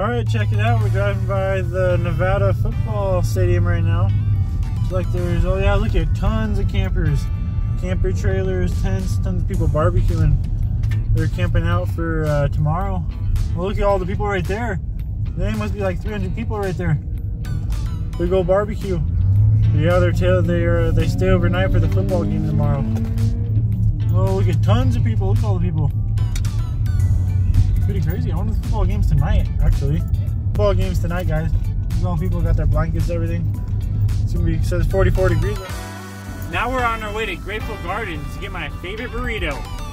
All right, check it out. We're driving by the Nevada football stadium right now. It's like there's, oh yeah, look at tons of campers. Camper trailers, tents, tons of people barbecuing. They're camping out for uh, tomorrow. Well, look at all the people right there. There must be like 300 people right there. Big go barbecue. Yeah, they're tail they are they stay overnight for the football game tomorrow. Oh, look at tons of people. Look at all the people pretty crazy. I wonder if football game's tonight, actually. Football game's tonight, guys. All people got their blankets, everything. It's gonna be, it says 44 degrees. Now we're on our way to Grateful Gardens to get my favorite burrito.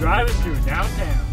Driving through downtown.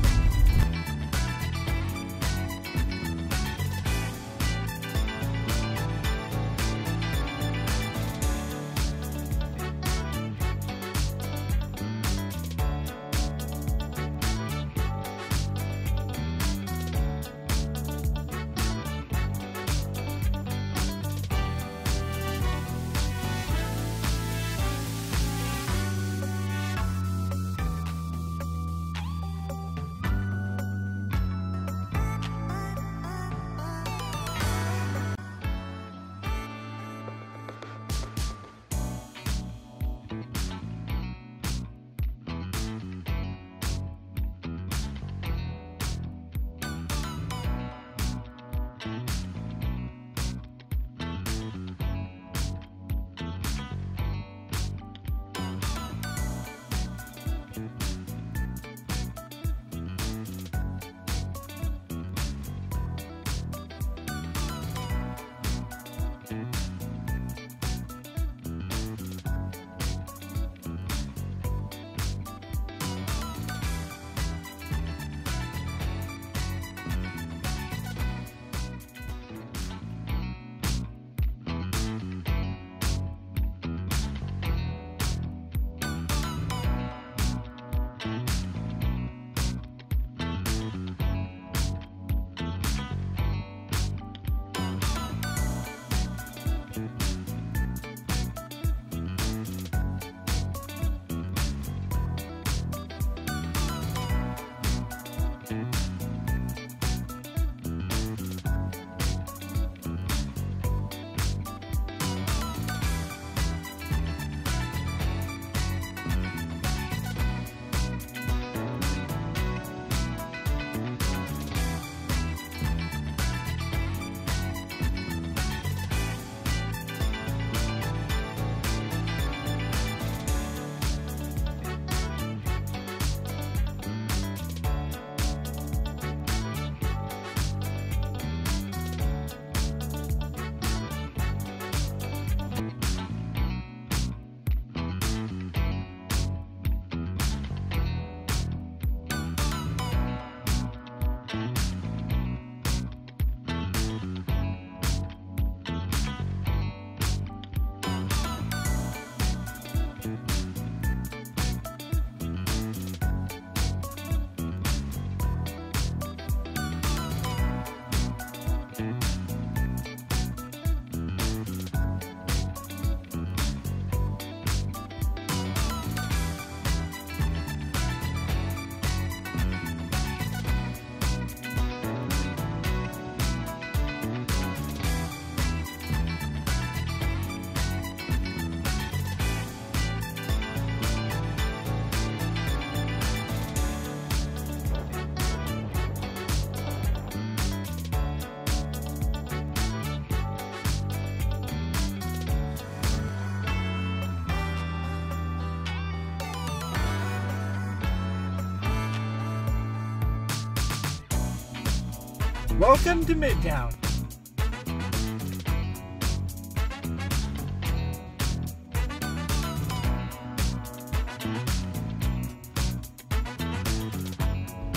Welcome to Midtown.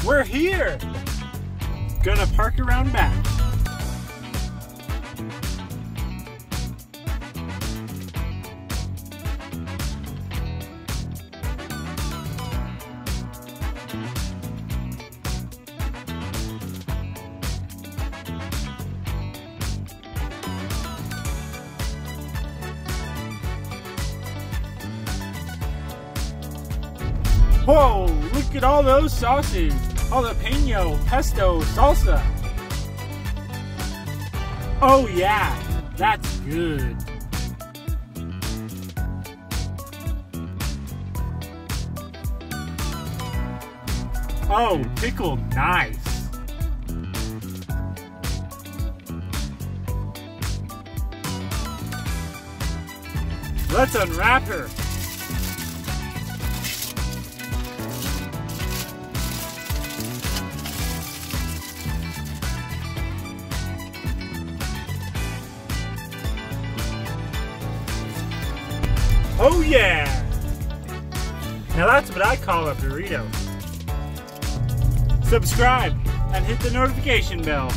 We're here! Gonna park around back. Whoa, look at all those sauces. Jalapeno, pesto, salsa. Oh yeah, that's good. Oh, pickle, nice. Let's unwrap her. Oh yeah! Now that's what I call a burrito. Subscribe and hit the notification bell